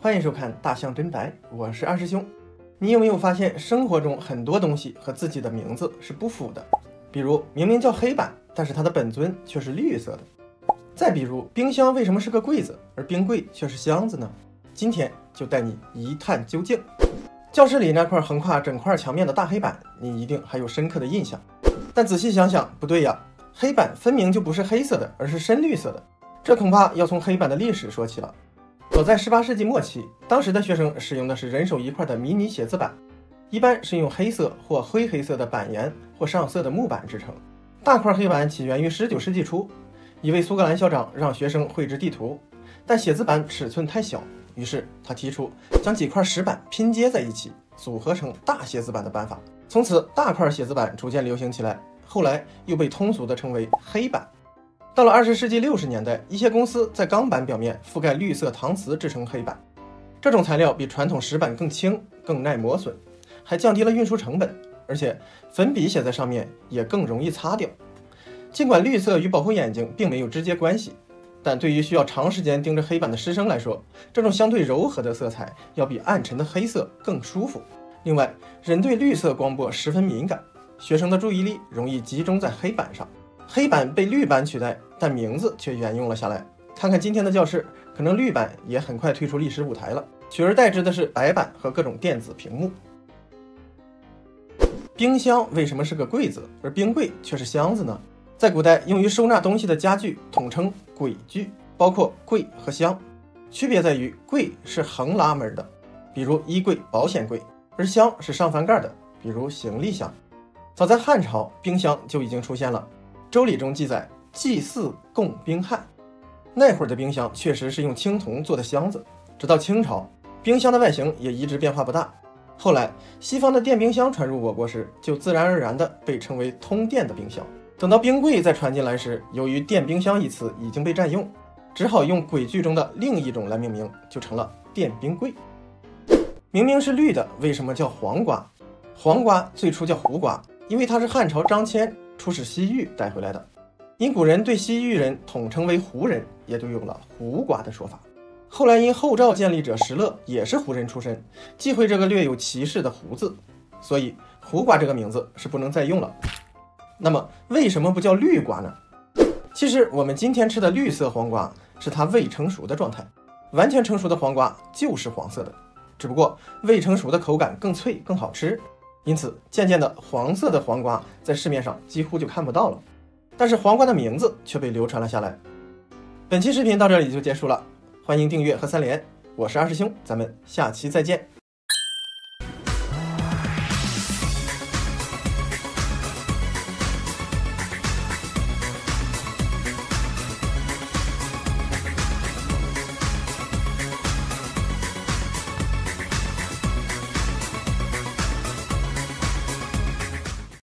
欢迎收看《大象真白》，我是二师兄。你有没有发现，生活中很多东西和自己的名字是不符的？比如明明叫黑板，但是它的本尊却是绿色的。再比如，冰箱为什么是个柜子，而冰柜却是箱子呢？今天就带你一探究竟。教室里那块横跨整块墙面的大黑板，你一定还有深刻的印象。但仔细想想，不对呀，黑板分明就不是黑色的，而是深绿色的。这恐怕要从黑板的历史说起了。早在18世纪末期，当时的学生使用的是人手一块的迷你写字板，一般是用黑色或灰黑色的板岩或上色的木板制成。大块黑板起源于19世纪初，一位苏格兰校长让学生绘制地图，但写字板尺寸太小，于是他提出将几块石板拼接在一起，组合成大写字板的办法。从此，大块写字板逐渐流行起来，后来又被通俗地称为黑板。到了二十世纪六十年代，一些公司在钢板表面覆盖绿色搪瓷制成黑板，这种材料比传统石板更轻、更耐磨损，还降低了运输成本，而且粉笔写在上面也更容易擦掉。尽管绿色与保护眼睛并没有直接关系，但对于需要长时间盯着黑板的师生来说，这种相对柔和的色彩要比暗沉的黑色更舒服。另外，人对绿色光波十分敏感，学生的注意力容易集中在黑板上。黑板被绿板取代，但名字却沿用了下来。看看今天的教室，可能绿板也很快退出历史舞台了，取而代之的是白板和各种电子屏幕。冰箱为什么是个柜子，而冰柜却是箱子呢？在古代，用于收纳东西的家具统称柜具，包括柜和箱。区别在于，柜是横拉门的，比如衣柜、保险柜；而箱是上翻盖的，比如行李箱。早在汉朝，冰箱就已经出现了。《周礼》中记载，祭祀供冰汉。那会儿的冰箱确实是用青铜做的箱子。直到清朝，冰箱的外形也一直变化不大。后来，西方的电冰箱传入我国时，就自然而然地被称为通电的冰箱。等到冰柜再传进来时，由于电冰箱一词已经被占用，只好用轨距中的另一种来命名，就成了电冰柜。明明是绿的，为什么叫黄瓜？黄瓜最初叫胡瓜，因为它是汉朝张骞。出使西域带回来的，因古人对西域人统称为胡人，也就有了胡瓜的说法。后来因后赵建立者石勒也是胡人出身，忌讳这个略有歧视的胡字，所以胡瓜这个名字是不能再用了。那么为什么不叫绿瓜呢？其实我们今天吃的绿色黄瓜是它未成熟的状态，完全成熟的黄瓜就是黄色的，只不过未成熟的口感更脆更好吃。因此，渐渐的，黄色的黄瓜在市面上几乎就看不到了，但是黄瓜的名字却被流传了下来。本期视频到这里就结束了，欢迎订阅和三连，我是二师兄，咱们下期再见。